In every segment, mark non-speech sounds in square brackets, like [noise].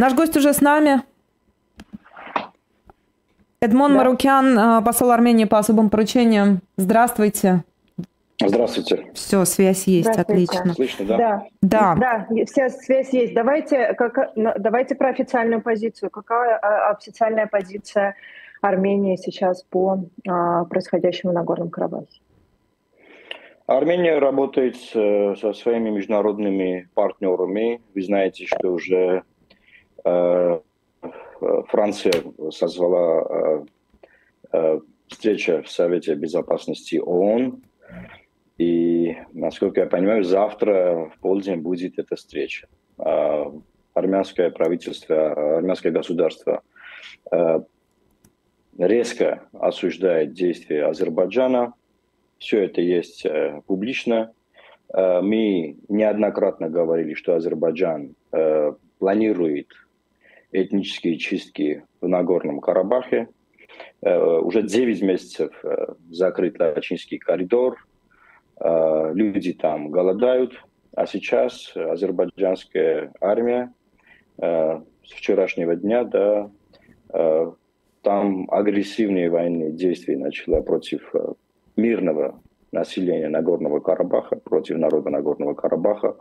Наш гость уже с нами. Эдмон да. Марукян, э, посол Армении по особым поручениям. Здравствуйте. Здравствуйте. Все, связь есть, отлично. Слышно, да? Да. Да. Да, вся связь есть. Давайте, как, давайте про официальную позицию. Какая а, официальная позиция Армении сейчас по а, происходящему на Горном Карабахе? Армения работает со своими международными партнерами. Вы знаете, что уже э, Франция созвала э, э, встреча в Совете Безопасности ООН. И, насколько я понимаю, завтра в полдень будет эта встреча. А, армянское правительство, армянское государство резко осуждает действия Азербайджана. Все это есть публично. Мы неоднократно говорили, что Азербайджан планирует этнические чистки в Нагорном Карабахе. Э, уже 9 месяцев э, закрыт Лачинский коридор. Э, люди там голодают. А сейчас азербайджанская армия с вчерашнего дня да, там агрессивные военные действия начала против мирного населения Нагорного Карабаха, против народа Нагорного Карабаха.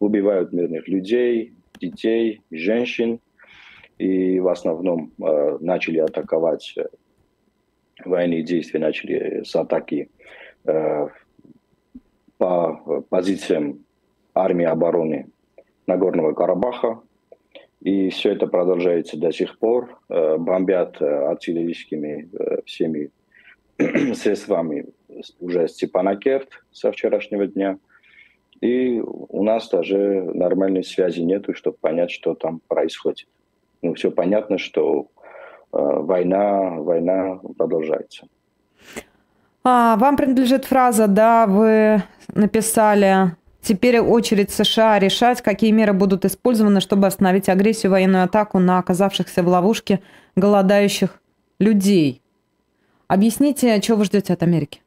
Убивают мирных людей, детей, женщин и в основном э, начали атаковать э, военные действия начали с атаки э, по позициям армии обороны Нагорного Карабаха. И все это продолжается до сих пор. Э, бомбят э, артиллерийскими э, всеми [clears throat] средствами уже Степанакерт со вчерашнего дня. И у нас даже нормальной связи нету, чтобы понять, что там происходит ну, все понятно, что э, война, война продолжается. А, вам принадлежит фраза, да, вы написали, теперь очередь США решать, какие меры будут использованы, чтобы остановить агрессию, военную атаку на оказавшихся в ловушке голодающих людей. Объясните, чего вы ждете от Америки?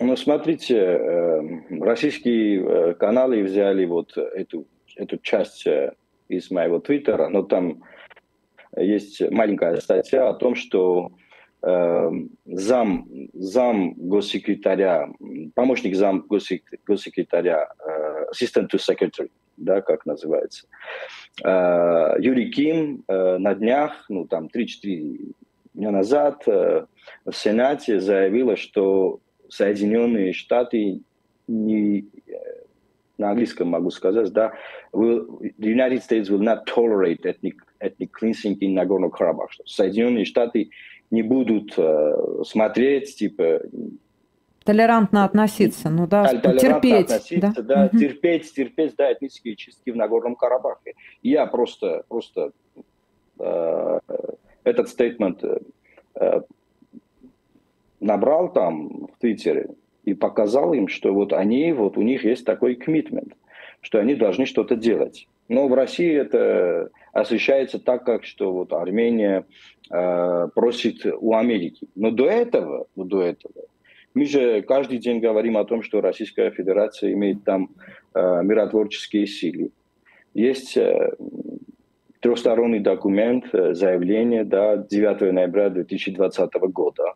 Ну, смотрите, э, российские э, каналы взяли вот эту, эту часть из моего твиттера, но там есть маленькая статья о том, что э, зам, зам госсекретаря, помощник зам госсекретаря, э, assistant to secretary, да, как называется, э, Юрий Ким э, на днях, ну там 3-4 дня назад э, в Сенате заявила, что Соединенные Штаты не, на английском могу сказать, да, will, the United States will not tolerate ethnic, ethnic cleansing in Nagorno-Karabakh. Соединенные Штаты не будут э, смотреть, типа... Толерантно относиться, ну да, толерантно терпеть. Относиться, да, да терпеть, терпеть, да, этнические чистки в Нагорном Карабахе. я просто, просто э, этот стейтмент э, набрал там в Твиттере, и показал им, что вот они, вот у них есть такой commitment, что они должны что-то делать. Но в России это освещается так, как что вот Армения э, просит у Америки. Но до этого, ну, до этого, мы же каждый день говорим о том, что Российская Федерация имеет там э, миротворческие силы. Есть э, трехсторонний документ, э, заявление да, 9 ноября 2020 года,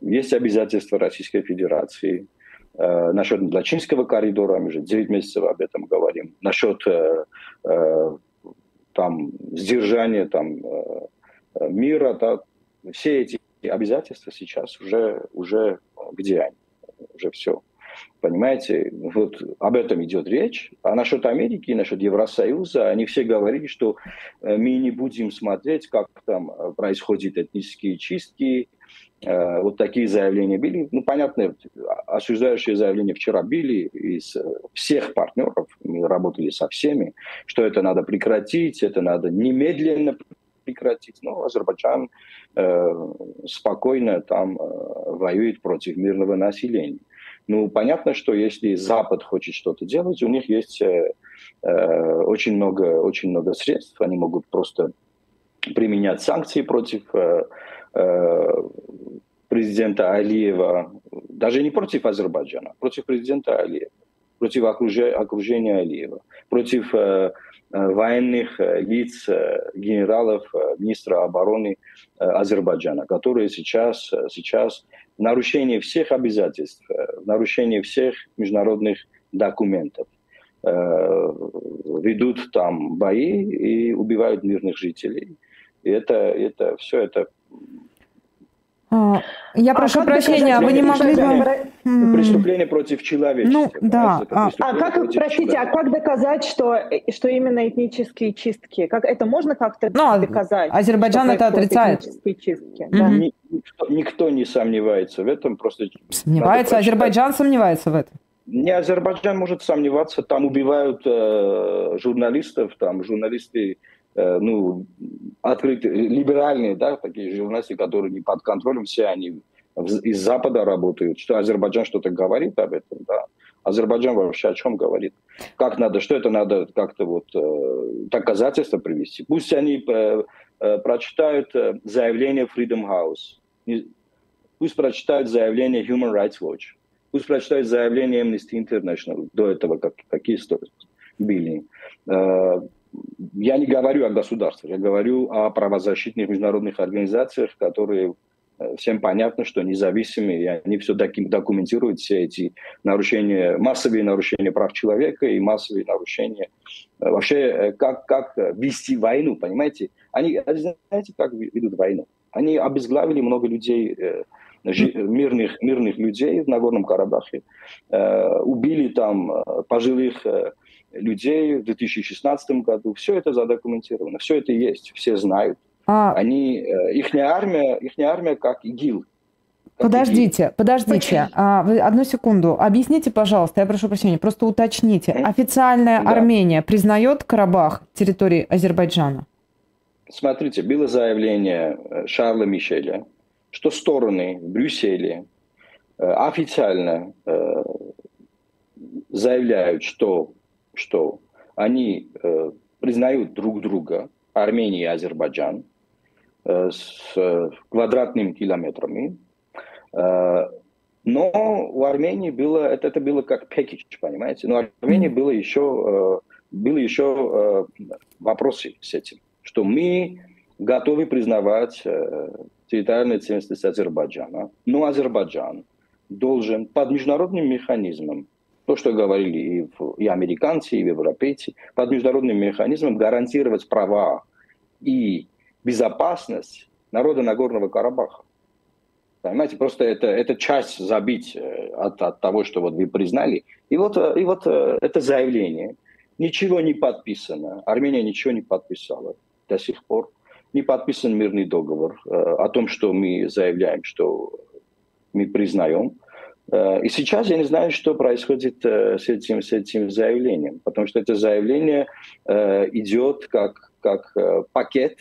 есть обязательства Российской Федерации. Э, насчет Лачинского коридора, мы уже 9 месяцев об этом говорим. Насчет э, там, сдержания там, мира, да, все эти обязательства сейчас уже, уже где они? Уже все. Понимаете, вот об этом идет речь. А насчет Америки, насчет Евросоюза, они все говорили, что мы не будем смотреть, как там происходят этнические чистки, Э, вот такие заявления били. Ну, понятно, осуждающие заявления вчера били из всех партнеров, мы работали со всеми, что это надо прекратить, это надо немедленно прекратить. Но Азербайджан э, спокойно там э, воюет против мирного населения. Ну, понятно, что если Запад хочет что-то делать, у них есть э, э, очень, много, очень много средств, они могут просто применять санкции против э, Э, президента Алиева, даже не против Азербайджана, против президента Алиева. Против окружения Алиева, против военных лиц, генералов, министра обороны Азербайджана, которые сейчас, сейчас в нарушении всех обязательств, в нарушении всех международных документов ведут там бои и убивают мирных жителей. И это, это все это я а прошу прощения, а вы не могли бы... Преступление против человечества. Ну, да. А, а как, простите, а как доказать, что, что именно этнические чистки? Как, это можно как-то ну, доказать? Азербайджан это отрицает. Этнические чистки, mm-hmm. да? никто, никто не сомневается в этом. Просто сомневается, Азербайджан сомневается в этом. Не Азербайджан может сомневаться, там убивают э, журналистов, там журналисты Э, ну, открытые, либеральные, да, такие журналисты, которые не под контролем, все они из Запада работают, что Азербайджан что-то говорит об этом, да. Азербайджан вообще о чем говорит? Как надо, что это надо как-то вот э, доказательства привести? Пусть они э, э, прочитают э, заявление Freedom House, пусть прочитают заявление Human Rights Watch, пусть прочитают заявление Amnesty International до этого, как, какие были. Я не говорю о государствах, я говорю о правозащитных международных организациях, которые э, всем понятно, что независимые, и они все документируют все эти нарушения, массовые нарушения прав человека и массовые нарушения. Э, вообще, э, как, как вести войну, понимаете? Они, знаете, как ведут войну? Они обезглавили много людей, мирных, мирных людей в Нагорном Карабахе, убили там пожилых людей в 2016 году. Все это задокументировано, все это есть, все знают. А... Они, э, их армия, их армия как ИГИЛ. подождите, подождите, а, вы одну секунду. Объясните, пожалуйста, я прошу прощения, просто уточните. Официальная да. Армения признает Карабах территорией Азербайджана? Смотрите, было заявление э, Шарла Мишеля, что стороны в Брюсселе э, официально заявляют, что что они э, признают друг друга, Армения и Азербайджан, э, с э, квадратными километрами. Э, но у Армении было, это, это было как пакет, понимаете? Но Армении было еще, э, было еще э, вопросы с этим, что мы готовы признавать э, территориальную целостность Азербайджана, но Азербайджан должен под международным механизмом то, что говорили и, и американцы, и европейцы, под международным механизмом гарантировать права и безопасность народа Нагорного Карабаха. Понимаете, просто это, это часть забить э, от, от того, что вот вы признали. И вот, э, и вот э, это заявление. Ничего не подписано. Армения ничего не подписала до сих пор. Не подписан мирный договор о том, что мы заявляем, что мы признаем. Э, и сейчас я не знаю, что происходит э, с этим, с этим заявлением, потому что это заявление э, идет как, как пакет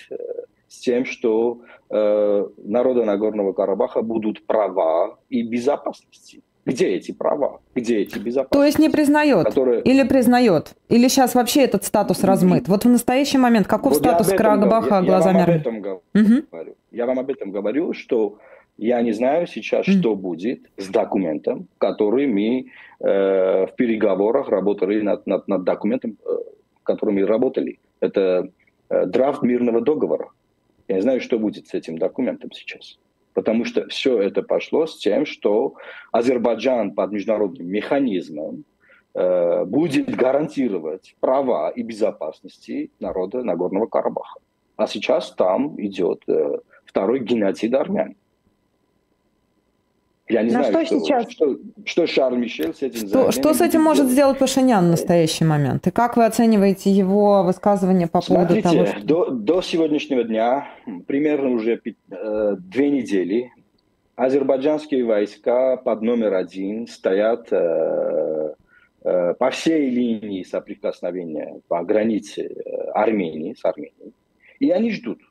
с тем, что народы Нагорного Карабаха будут права и безопасности. Где эти права? Где эти безопасности? То есть не признает? Которые... Или признает? Или сейчас вообще этот статус размыт? Вот в настоящий момент каков вот статус Карабаха глазами? Я вам об этом говорю. Угу. Я вам об этом говорю, что я не знаю сейчас, mm. что будет с документом, который мы э, в переговорах работали над, над, над документом, э, который мы работали. Это э, драфт мирного договора. Я не знаю, что будет с этим документом сейчас. Потому что все это пошло с тем, что Азербайджан под международным механизмом э, будет гарантировать права и безопасности народа Нагорного Карабаха. А сейчас там идет э, второй геноцид армян. Я не На знаю, что, что сейчас? Что, что Шарль Мишель с этим Что, что с этим может сделать Пашинян в настоящий момент? И как вы оцениваете его высказывание по поводу Смотрите, того, что... до, до сегодняшнего дня, примерно уже э, две недели, азербайджанские войска под номер один стоят э, э, по всей линии соприкосновения по границе э, Армении с Арменией. И они ждут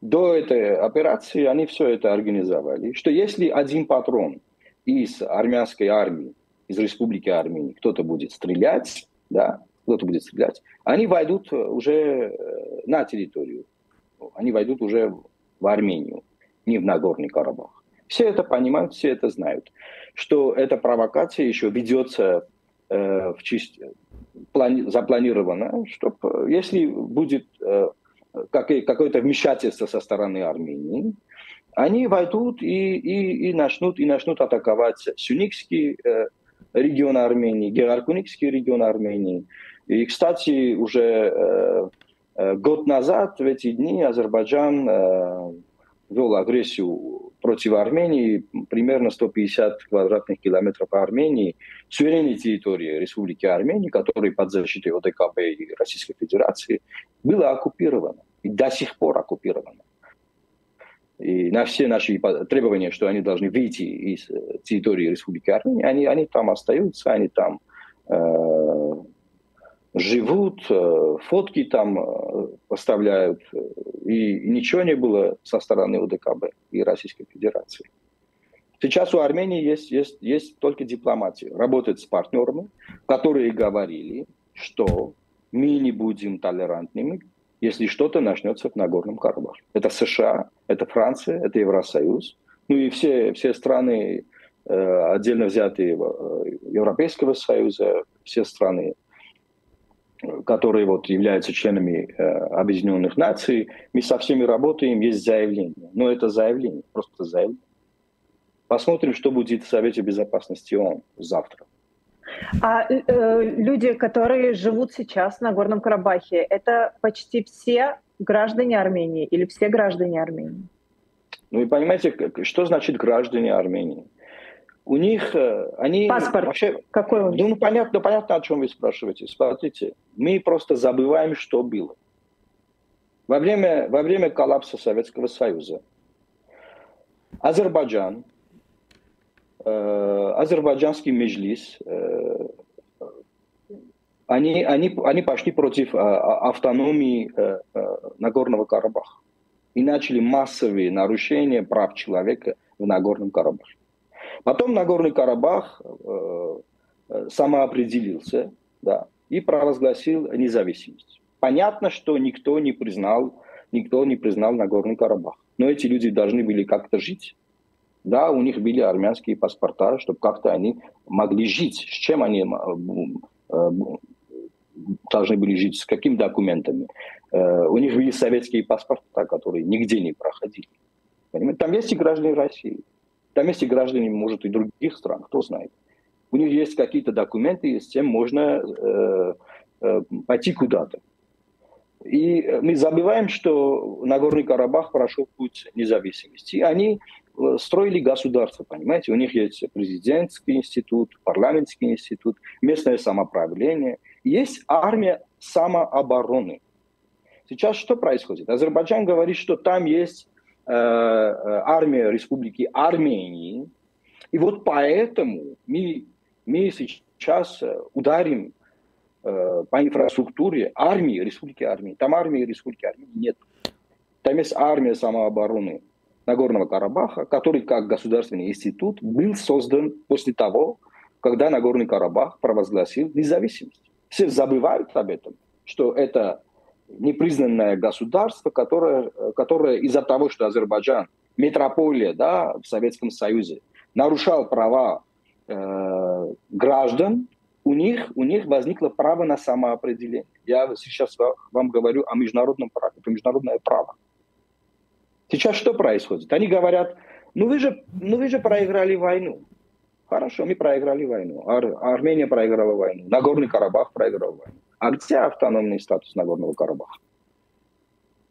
до этой операции они все это организовали, что если один патрон из армянской армии, из республики Армении, кто-то будет стрелять, да, кто-то будет стрелять, они войдут уже э, на территорию, они войдут уже в Армению, не в Нагорный Карабах. Все это понимают, все это знают, что эта провокация еще ведется э, в чист... плани... запланировано, чтобы если будет э, какое-то вмешательство со стороны Армении, они войдут и, и, и, начнут, и начнут атаковать Сюникский э, регион Армении, Георгуникский регион Армении. И, кстати, уже э, э, год назад, в эти дни, Азербайджан э, вел агрессию против Армении, примерно 150 квадратных километров Армении, суверенной территории Республики Армении, которая под защитой ОДКБ и Российской Федерации, была оккупирована и до сих пор оккупирована. И на все наши требования, что они должны выйти из э, территории Республики Армения, они, они там остаются, они там э, живут, э, фотки там э, поставляют, и ничего не было со стороны УДКБ и Российской Федерации. Сейчас у Армении есть, есть, есть только дипломатия. Работать с партнерами, которые говорили, что мы не будем толерантными, если что-то начнется в Нагорном Карабахе. Это США, это Франция, это Евросоюз, ну и все, все страны, э, отдельно взятые э, Европейского Союза, все страны, которые вот являются членами э, Объединенных Наций, мы со всеми работаем, есть заявление. Но это заявление, просто заявление. Посмотрим, что будет в Совете Безопасности ООН завтра. А э, люди, которые живут сейчас на Горном Карабахе, это почти все граждане Армении или все граждане Армении? Ну и понимаете, что значит граждане Армении? У них э, они паспорт вообще какой них? Ну, понятно, понятно, о чем вы спрашиваете. Смотрите, мы просто забываем, что было. Во время, во время коллапса Советского Союза Азербайджан Э, азербайджанский межлис, э, они, они, они пошли против э, автономии Нагорного Карабаха и начали массовые нарушения прав человека в Нагорном Карабахе. Потом Нагорный Карабах самоопределился да, и провозгласил независимость. Понятно, что никто не признал, никто не признал Нагорный Карабах. Но эти люди должны были как-то жить. Да, у них были армянские паспорта, чтобы как-то они могли жить. С чем они э, э, должны были жить, с какими документами. Э, у них были советские паспорта, которые нигде не проходили. Понимаете? Там есть и граждане России. Там есть и граждане, может, и других стран, кто знает. У них есть какие-то документы, с тем можно э, э, пойти куда-то. И мы забываем, что Нагорный Карабах прошел путь независимости. Они Э, строили государство, понимаете? У них есть президентский институт, парламентский институт, местное самоуправление. Есть армия самообороны. Сейчас что происходит? Азербайджан говорит, что там есть армия республики Армении. И вот поэтому мы, мы сейчас э, ударим э, по инфраструктуре армии республики Армении. Там армии республики Армении нет. Там есть армия самообороны Нагорного Карабаха, который как государственный институт был создан после того, когда Нагорный Карабах провозгласил независимость. Все забывают об этом, что это непризнанное государство, которое, которое из-за того, что Азербайджан, метрополия да, в Советском Союзе, нарушал права э, граждан, у них, у них возникло право на самоопределение. Я сейчас вам говорю о международном праве, это международное право. Сейчас что происходит? Они говорят, ну вы же, ну вы же проиграли войну. Хорошо, мы проиграли войну. Ар- Армения проиграла войну. Нагорный Карабах проиграл войну. А где автономный статус Нагорного Карабаха?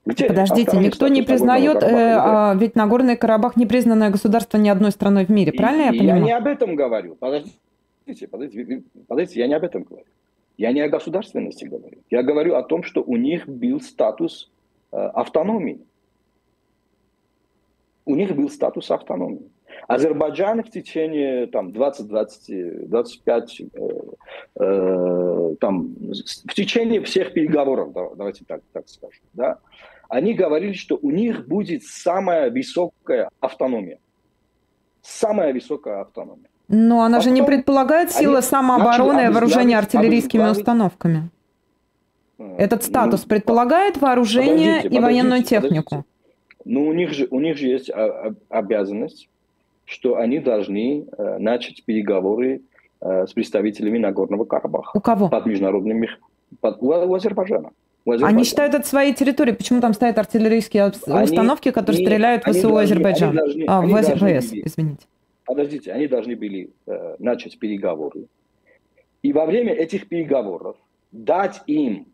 Где Подождите, никто не признает, э, а, ведь Нагорный Карабах не признанное государство ни одной страной в мире, правильно и, я понимаю? Я не об этом говорю. Подождите, подождите, подождите, я не об этом говорю. Я не о государственности говорю. Я говорю о том, что у них был статус э, автономии у них был статус автономии. Азербайджан в течение там, 20-25, э, э, там, в течение всех переговоров, давайте так, так скажем, да, они говорили, что у них будет самая высокая автономия. Самая высокая автономия. Но она Потом же не предполагает силы самообороны и вооружения артиллерийскими обезглавить... установками. Э, Этот статус ну, предполагает вооружение подождите, и военную технику. Подождите. Но у них же, у них же есть обязанность, что они должны э, начать переговоры с представителями Нагорного Карабаха. У кого? Под международными... Под, у, у Азербайджана. Они считают это своей территорией. Почему там стоят артиллерийские установки, которые они, стреляют в ВСУ Азербайджана? А, в ВС, извините. Подождите, они должны были э, начать переговоры. И во время этих переговоров дать им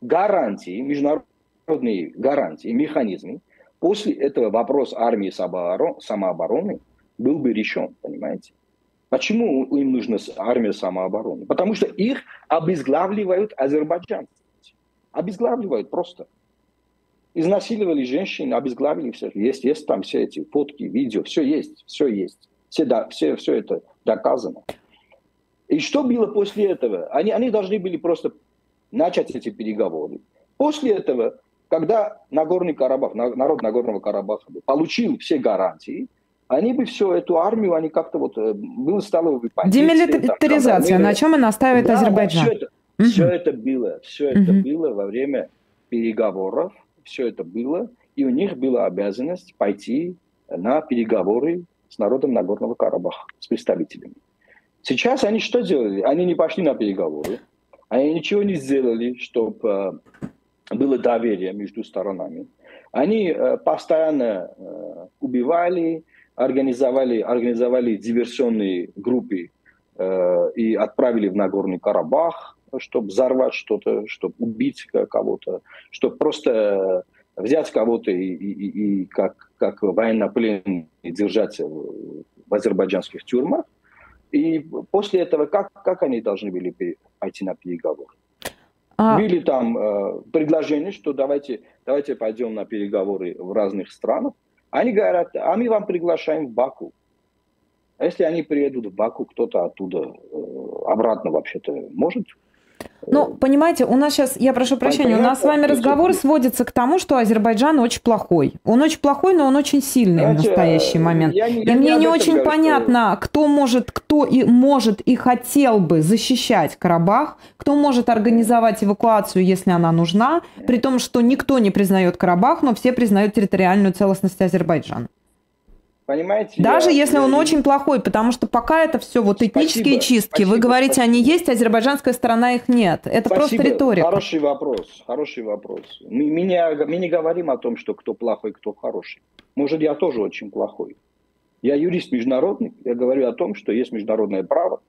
гарантии, международные гарантии, механизмы. После этого вопрос армии самообороны был бы решен, понимаете? Почему им нужна армия самообороны? Потому что их обезглавливают азербайджанцы. Обезглавливают просто. Изнасиливали женщин, обезглавили всех. Есть, есть там все эти фотки, видео, все есть, все есть. Все, да, все, все это доказано. И что было после этого? Они, они должны были просто начать эти переговоры. После этого, когда Нагорный Карабах, народ Нагорного Карабаха получил все гарантии, они бы всю эту армию, они как-то вот, э, было стало бы Демилитаризация, на чем и настаивает да, Азербайджан. Все это, угу. все это было, все угу. это было во время переговоров, все это было, и у них была обязанность пойти на переговоры с народом Нагорного Карабаха, с представителями. Сейчас они что делали? Они не пошли на переговоры, они ничего не сделали, чтобы э, было доверие между сторонами. Они э, постоянно убивали, организовали, организовали диверсионные группы и отправили в Нагорный Карабах, чтобы взорвать что-то, чтобы убить кого-то, чтобы просто взять кого-то и, и, и как, как военнопленный держать в азербайджанских тюрьмах. И после этого как, как они должны были пойти на переговоры? А... Были там э, предложения, что давайте, давайте пойдем на переговоры в разных странах. Они говорят, а мы вам приглашаем в Баку. А если они приедут в Баку, кто-то оттуда э, обратно вообще-то может ну, понимаете, у нас сейчас, я прошу прощения, у нас с вами разговор сводится к тому, что Азербайджан очень плохой. Он очень плохой, но он очень сильный Знаете, в настоящий момент. Я, я, и мне не очень говорю, понятно, кто может, кто и может и хотел бы защищать Карабах, кто может организовать эвакуацию, если она нужна, при том, что никто не признает Карабах, но все признают территориальную целостность Азербайджана. Понимаете? Даже я, если я, он я... очень плохой, потому что пока это все вот этнические спасибо, чистки. Спасибо, Вы говорите, спасибо. они есть, азербайджанская сторона их нет. Это спасибо. просто риторика. Хороший вопрос, хороший вопрос. Мы, не, мы не говорим о том, что кто плохой, кто хороший. Может, я тоже очень плохой. Я юрист международный, я говорю о том, что есть международное право,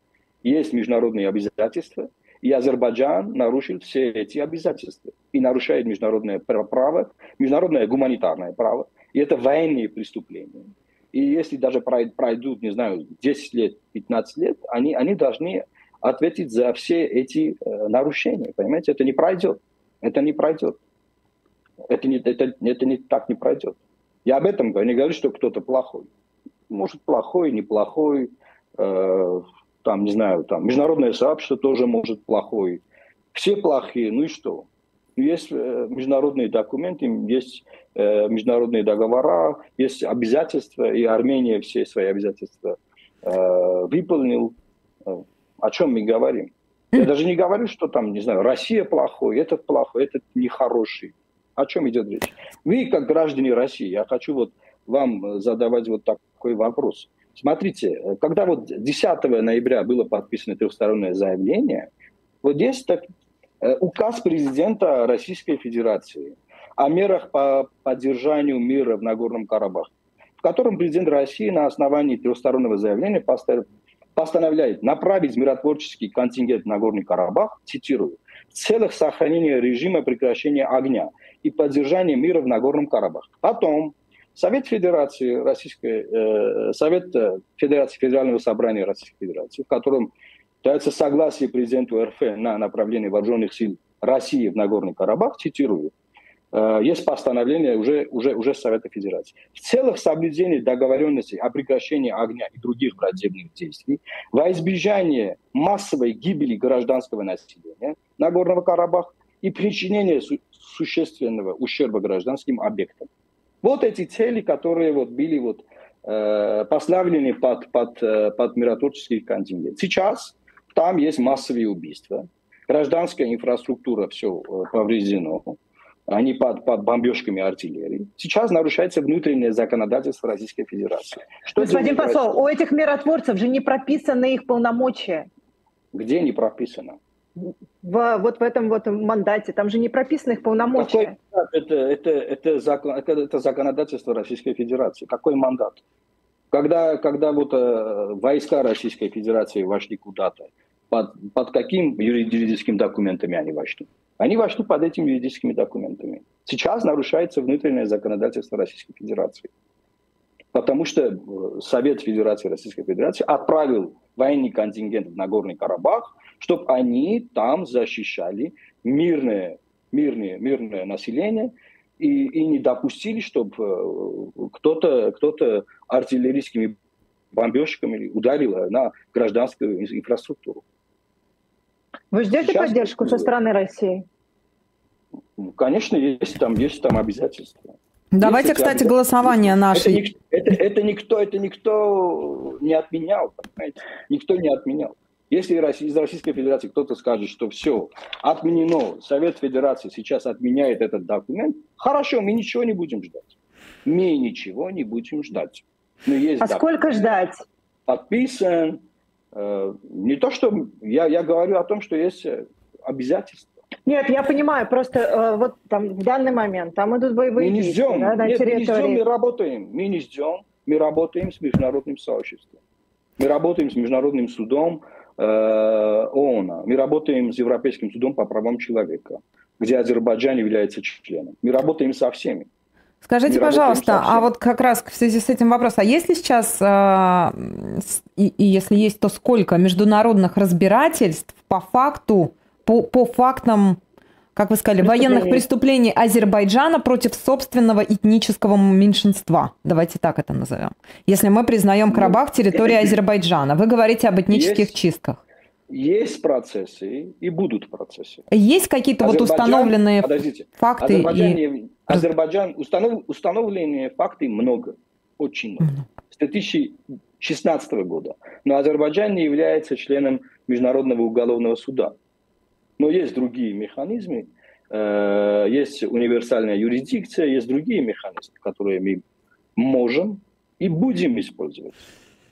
есть международные обязательства, и Азербайджан нарушил все эти обязательства и нарушает международное право, международное гуманитарное право, и это военные преступления. И если даже пройдут, не знаю, 10 лет, 15 лет, они, они должны ответить за все эти э, нарушения. Понимаете, это не пройдет. Это не пройдет. Это не, это, это не так не пройдет. Я об этом говорю, не говорю, что кто-то плохой. Может, плохой, неплохой, э, там, не знаю, там, международное сообщество тоже может плохой. Все плохие, ну и что? Есть э, международные документы, есть э, международные договора, есть обязательства, и Армения все свои обязательства э, выполнил. О чем мы говорим? Я даже не говорю, что там, не знаю, Россия плохой, этот плохой, этот нехороший. О чем идет речь? Вы, как граждане России, я хочу вот вам задавать вот такой вопрос. Смотрите, когда вот 10 ноября было подписано трехстороннее заявление, вот здесь так, указ президента Российской Федерации о мерах по поддержанию мира в Нагорном Карабахе, в котором президент России на основании трехстороннего заявления постановляет направить миротворческий контингент в Нагорный Карабах, цитирую, в целях сохранения режима прекращения огня и поддержания мира в Нагорном Карабахе. Потом Совет Федерации Российской, э, Совет э, Федерации Федерального собрания Российской Федерации, в котором дается согласие президенту РФ на направление вооруженных сил России в Нагорный Карабах, цитирую, «Э, есть постановление уже, уже, уже Совета Федерации. В целых соблюдения договоренности о прекращении огня и других враждебных действий, во избежание массовой гибели гражданского населения Нагорного Карабаха и причинения су- существенного ущерба гражданским объектам. Вот эти цели, которые вот были вот, э, поставлены под, под, э, под миротворческий контингент. Сейчас там есть массовые убийства. Гражданская инфраструктура все э, повреждено. они под, под бомбежками артиллерии. Сейчас нарушается внутреннее законодательство Российской Федерации. Что Господин посол, у этих миротворцев же не прописаны их полномочия. Где не прописано? В, вот в этом вот мандате, там же не прописаны их полномочия. Какой, это, это, это, закон, это, это законодательство Российской Федерации. Какой мандат? Когда, когда вот э, войска Российской Федерации вошли куда-то, под, под каким юридическим документами они вошли? Они вошли под этими юридическими документами. Сейчас нарушается внутреннее законодательство Российской Федерации. Потому что э, Совет Федерации Российской Федерации отправил военный контингент в Нагорный Карабах, чтобы они там защищали мирное, мирное, мирное население и, и не допустили, чтобы э, кто-то кто артиллерийскими бомбежками ударил на гражданскую инфраструктуру. Вы ждете Сейчас, поддержку со стороны России? Конечно, есть там, есть там обязательства. Давайте, есть кстати, голосование наше. Это, это, это, никто, это никто не отменял, понимаете? Никто не отменял. Если из Российской Федерации кто-то скажет, что все, отменено, Совет Федерации сейчас отменяет этот документ, хорошо, мы ничего не будем ждать. Мы ничего не будем ждать. Но есть а документ, сколько ждать? Подписан. Э, не то, что я, я говорю о том, что есть обязательства. Нет, я понимаю, просто э, вот там в данный момент там идут боевые мы не ждем, да, на нет, территории. Мы не ждем, мы работаем, мы не ждем, мы работаем с международным сообществом. Мы работаем с Международным судом э, ООН, мы работаем с Европейским судом по правам человека, где Азербайджан является членом. Мы работаем со всеми. Скажите, пожалуйста, а вот как раз в связи с этим вопрос, а есть ли сейчас, э, и, и если есть, то сколько международных разбирательств по факту по, по фактам, как вы сказали, военных преступлений Азербайджана против собственного этнического меньшинства. Давайте так это назовем. Если мы признаем ну, Карабах территорией Азербайджана, вы говорите об этнических есть, чистках. Есть процессы и будут процессы. Есть какие-то вот установленные подождите, факты? И... Азербайджан установ, установленные факты много, очень много. С 2016 года. Но Азербайджан не является членом Международного уголовного суда. Но есть другие механизмы, э, есть универсальная юрисдикция, есть другие механизмы, которые мы можем и будем использовать.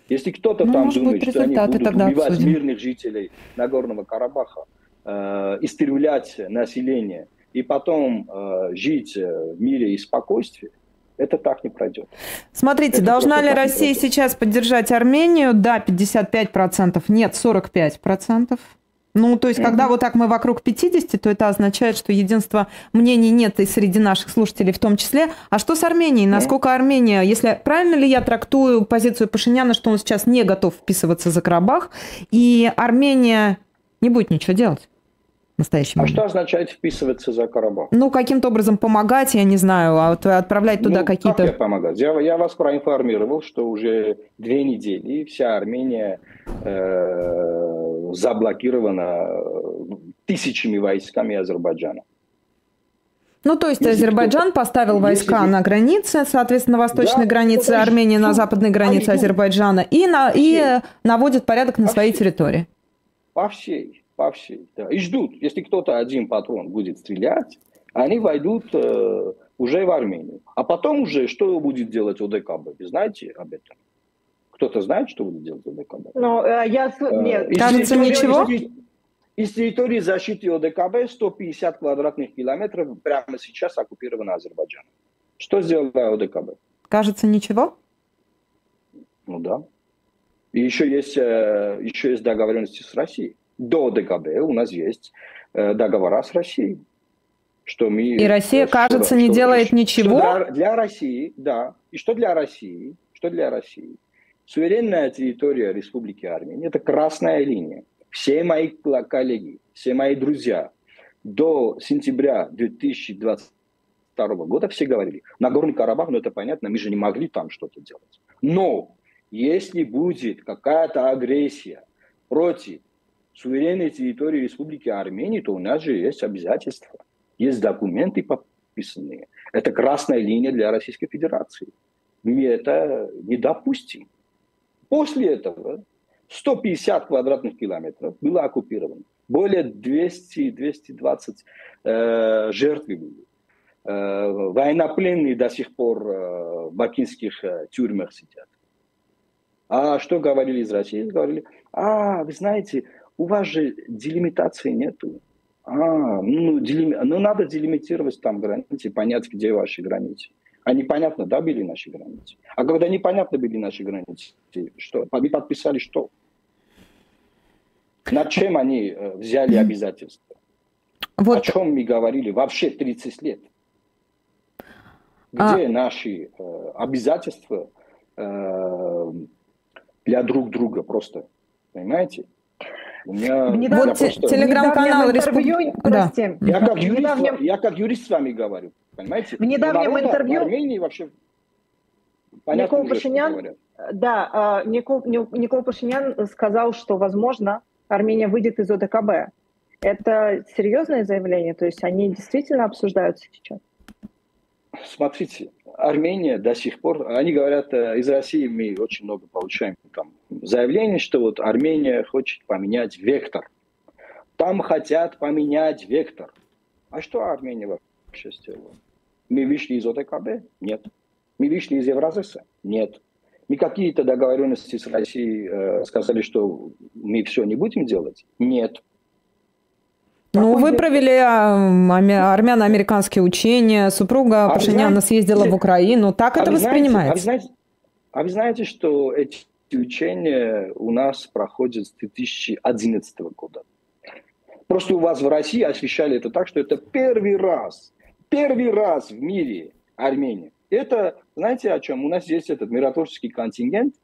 Если кто-то ну, там думает, что они будут убивать обсудим. мирных жителей Нагорного Карабаха, э, истреблять население и потом э, жить в мире и спокойствии, это так не пройдет. Смотрите, это должна ли Россия сейчас поддержать Армению? Да, 55%, нет, 45%. Ну, то есть, mm-hmm. когда вот так мы вокруг 50, то это означает, что единства мнений нет и среди наших слушателей в том числе. А что с Арменией? Насколько. Армения, если правильно ли я трактую позицию Пашиняна, что он сейчас не готов вписываться за Карабах, и Армения не будет ничего делать? настоящий момент. А что означает вписываться за Карабах? Ну, каким-то образом помогать, я не знаю, а вот отправлять туда ну, какие-то... Как помогать? Я, я вас проинформировал, что уже две недели вся Армения э, заблокирована тысячами войсками Азербайджана. Ну, то есть если Азербайджан поставил войска если... на границе, соответственно, восточной да, границе Армении, на западной границе Азербайджана, и, на, и наводит порядок на по своей всей. территории. По всей, по всей, да. И ждут, если кто-то один патрон будет стрелять, они войдут э, уже в Армению. А потом уже что будет делать ОДКБ? Вы знаете об этом? Кто-то знает, что будет делать ОДКБ? Ну, э, я... Э, Нет. Кажется, ничего. Из, из территории защиты ОДКБ 150 квадратных километров прямо сейчас оккупировано Азербайджаном. Что сделала ОДКБ? Кажется, ничего? Ну да. И еще есть, э, еще есть договоренности с Россией. До ОДКБ у нас есть договора с Россией. Что мы, и Россия, что, кажется, не что, делает что, ничего? Что для, для России, да. И что для России? Что для России? Суверенная территория Республики Армения – это красная линия. Все мои коллеги, все мои друзья до сентября 2022 года все говорили, Нагорный Карабах, ну это понятно, мы же не могли там что-то делать. Но если будет какая-то агрессия против суверенной территории Республики Армения, то у нас же есть обязательства, есть документы подписанные. Это красная линия для Российской Федерации. Мы это не допустим. После этого 150 квадратных километров было оккупировано. Более 200-220 э, жертв были. э, военнопленные до сих пор э, в бакинских э, тюрьмах сидят. А что говорили из России? Говорили, а, вы знаете, у вас же делимитации нету. А, ну, делими... ну надо делимитировать там границы, понять, где ваши границы. А непонятно, да, были наши границы. А когда непонятно были наши границы, что? Вы подписали что? Над чем они э, взяли обязательства? Вот. О чем мы говорили вообще 30 лет? Где а... наши э, обязательства э, для друг друга просто? Понимаете? У меня, вот просто... телеграм-канал интервью, да. я, как юрист, недавнем... я как юрист с вами говорю, понимаете? В недавнем Народа, интервью... В Армении вообще понятно Никол Пашинян, да, а, Никол, Никол Пашинян сказал, что, возможно, Армения выйдет из ОДКБ. Это серьезное заявление? То есть они действительно обсуждаются сейчас? Смотрите, Армения до сих пор, они говорят, э, из России мы очень много получаем там заявлений, что вот Армения хочет поменять вектор. Там хотят поменять вектор. А что Армения вообще сделала? Мы вышли из ОТКБ? Нет. Мы вышли из Евразеса? Нет. Мы какие-то договоренности с Россией э, сказали, что мы все не будем делать? Нет. Ну, вы провели а, армяно-американские учения, супруга а Пашиняна знаете, съездила в Украину. Так а это воспринимается? Знаете, а, вы знаете, а вы знаете, что эти учения у нас проходят с 2011 года? Просто у вас в России освещали это так, что это первый раз, первый раз в мире Армения. Это, знаете о чем? У нас есть этот миротворческий контингент,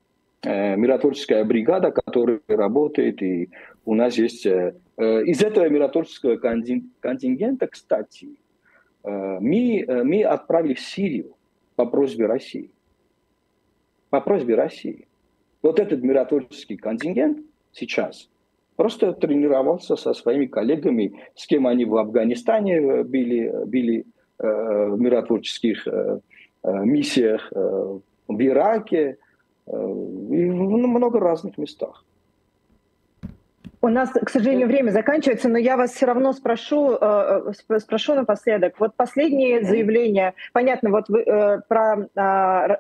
э, миротворческая бригада, которая работает, и у нас есть э, Э, из этого миротворческого контингента, кстати, мы, э, мы отправили в Сирию по просьбе России. По просьбе России. Вот этот миротворческий контингент сейчас просто тренировался со своими коллегами, с кем они в Афганистане были, были в миротворческих миссиях, в Ираке и в много разных местах. У нас, к сожалению, время заканчивается, но я вас все равно спрошу, э, э спрошу напоследок. Вот последние заявления, понятно, вот вы, э, про э,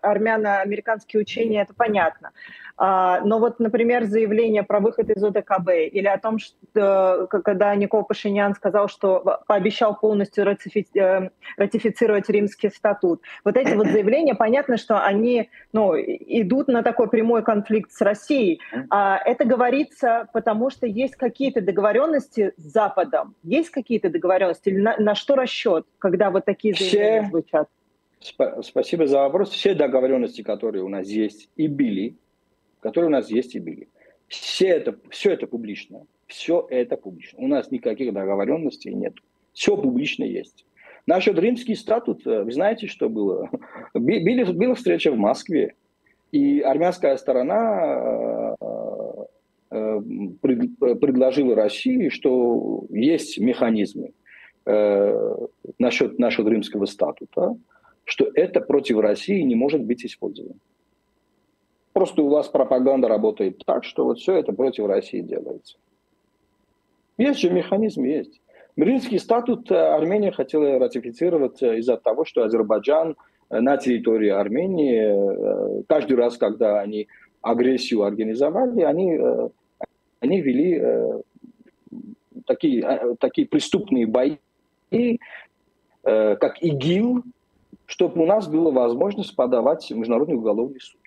армяно-американские учения, это понятно. А, но вот, например, заявление про выход из ОДКБ или о том, что когда Никол Пашинян сказал, что пообещал полностью ратифи- ратифицировать римский статут. Вот эти вот заявления, понятно, что они ну, идут на такой прямой конфликт с Россией. А это говорится потому, что есть какие-то договоренности с Западом. Есть какие-то договоренности? Или на, на что расчет, когда вот такие заявления Все... звучат? Спасибо за вопрос. Все договоренности, которые у нас есть и были, которые у нас есть и были. Все это, все это публично. Все это публично. У нас никаких договоренностей нет. Все публично есть. Насчет римский статут, э, вы знаете, что было? [laughs] Были, была встреча в Москве, и армянская сторона э, э, предложила России, что есть механизмы насчет, насчет римского статута, что это против России не может быть использовано. Просто у вас пропаганда работает так, что вот все это против России делается. Есть же механизм, есть. Римский статут э, Армения хотела ратифицировать э, из-за того, что Азербайджан э, на территории Армении, каждый раз, когда они агрессию организовали, они, они вели такие, такие преступные бои, как ИГИЛ, чтобы у нас была возможность подавать Международный уголовный суд.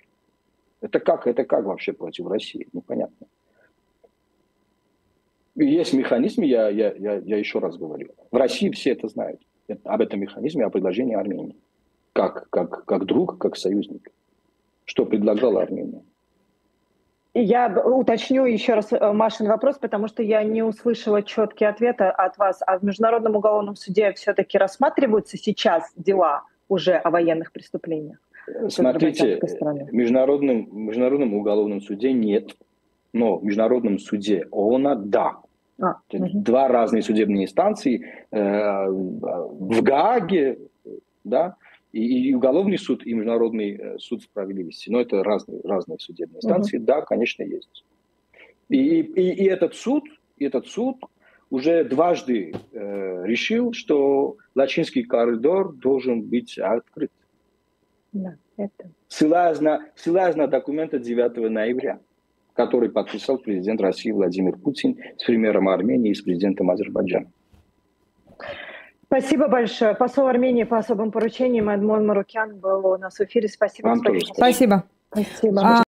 Это как, это как вообще против России? Непонятно. есть механизм, я, я, я, я еще раз говорю. В России все это знают. Об этом механизме, о предложении Армении. Как, как, как друг, как союзник. Что предлагала Армения? Я уточню еще раз э, Машин вопрос, потому что я не услышала четкий ответ от вас. А в Международном уголовном суде все-таки рассматриваются сейчас дела уже о военных преступлениях? Смотрите, в международном, международном уголовном суде нет, но в международном суде ООН да. А, угу. Два разные судебные инстанции э, в Гааге, да, и, и уголовный суд, и международный э, суд справедливости. Но это разные, разные судебные инстанции, угу. да, конечно, есть. И, и, и этот суд, и этот суд, уже дважды э, решил, что Лачинский коридор должен быть открыт. Да, это. Ссылаясь на, ссылаясь на документы 9 ноября, который подписал президент России Владимир Путин с премьером Армении и с президентом Азербайджана. Спасибо большое. Посол Армении по особым поручениям Эдмон Марукян был у нас в эфире. Спасибо. Вам тоже господин. Спасибо. Спасибо. А,